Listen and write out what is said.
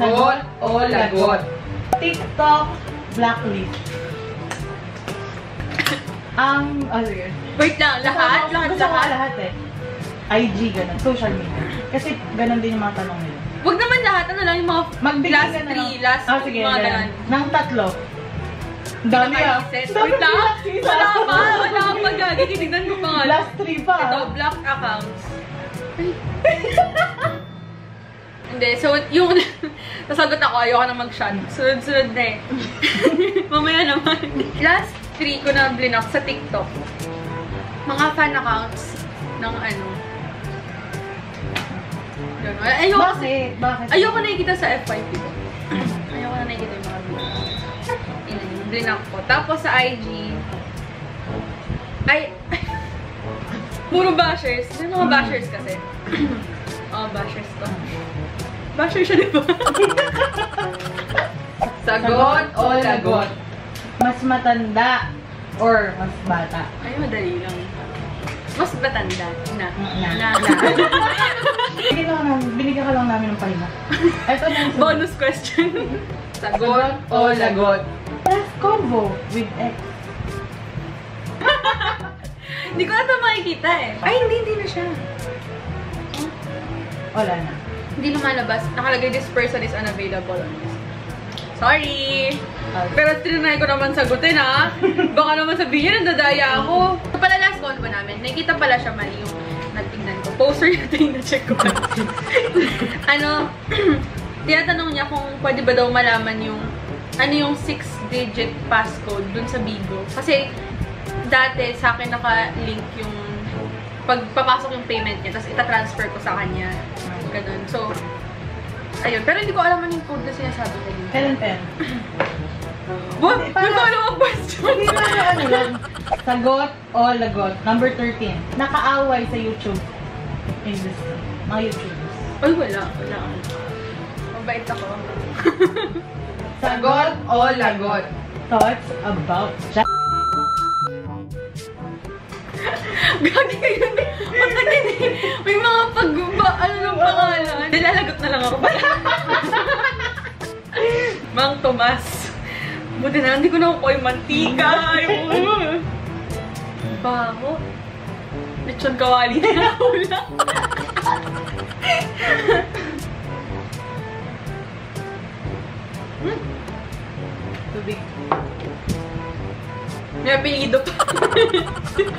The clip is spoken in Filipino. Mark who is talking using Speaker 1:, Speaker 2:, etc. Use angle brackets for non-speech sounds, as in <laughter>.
Speaker 1: Sagot o lagot?
Speaker 2: TikTok blacklist. Ang, ano yun?
Speaker 3: Wait lang, lahat?
Speaker 2: Gusto
Speaker 3: Lahat,
Speaker 2: gusto
Speaker 3: lahat?
Speaker 2: lahat eh. IG, ganun. Social media. Kasi ganun din yung mga tanong nila.
Speaker 3: Wag naman lahat, ano lang yung mga
Speaker 2: Magbigay
Speaker 3: last
Speaker 2: na
Speaker 3: three,
Speaker 2: lang.
Speaker 3: last
Speaker 2: ah, sige,
Speaker 3: mga
Speaker 2: ganun. Nang tatlo. Dami ah.
Speaker 3: Wait lang, wala pa, wala pa gagi, tinignan ko pa nga.
Speaker 2: Last three pa.
Speaker 3: Ito,
Speaker 2: ah.
Speaker 3: block accounts. <laughs> Hindi, so yung <laughs> nasagot ako, ayoko na mag-shot. Sunod-sunod na eh. <laughs> Mamaya naman. Last three ko na blinak sa TikTok. Mga fan accounts ng ano. Ganun. Ayoko
Speaker 2: Bakit? Bakit?
Speaker 3: ayoko nakikita sa FYP ko. Ayoko na nakikita yung mga videos. Yun, blinak ko. Tapos sa IG, ay, <laughs> puro bashers. May mga bashers kasi. <clears throat> Oo, bashers to. Basher siya, di ba? <laughs>
Speaker 1: Sagot o lagot?
Speaker 2: Mas matanda or mas bata?
Speaker 3: Ay, madali lang. Mas matanda. Na.
Speaker 2: Na.
Speaker 3: Na. <laughs>
Speaker 2: Binigyan ka lang, binigyan ka lang namin ng pahinga. Ito na yung <laughs>
Speaker 3: Bonus question.
Speaker 1: Sagot o lagot?
Speaker 2: Last convo with ex.
Speaker 3: Hindi ko na ito makikita eh. Ay, hindi, hindi na siya.
Speaker 2: Wala na.
Speaker 3: Hindi lumalabas. Nakalagay this person is unavailable on this. Sorry! Pero trinay ko naman sagutin ha. Baka naman sabihin, nandadaya ako. Pala last convo namin, nakikita pala siya mali yung nagtingnan ko. Poster yung tingin na check ko. <laughs> ano, <clears throat> tinatanong niya kung pwede ba daw malaman yung ano yung 6-digit passcode dun sa Bigo. Kasi dati sa akin naka-link yung pag papasok yung payment niya, tapos ita-transfer ko sa kanya. Ganun. So, ayun. Pero hindi ko alam ano yung code na sinasabi ko
Speaker 2: pen and pen. <laughs>
Speaker 3: What?
Speaker 2: Hindi, parang-
Speaker 3: follow-up question.
Speaker 2: Hindi yung ano lang? Sagot o lagot? Number 13. Nakaaway sa YouTube industry. Mga YouTubers.
Speaker 3: Ay, wala. Wala. Mabait ako. <laughs>
Speaker 1: Sagot o lagot?
Speaker 2: Thoughts about Jack.
Speaker 3: Gagi kayo. Matagal eh. May mga pagguba. Ano ng pangalan? Nilalagot na lang ako. Mang Tomas. Buti na, hindi ko nakukuha yung mantika. <laughs> Baho. Lechon kawali na ulam.
Speaker 2: Tubig.
Speaker 3: May apelido pa. <laughs>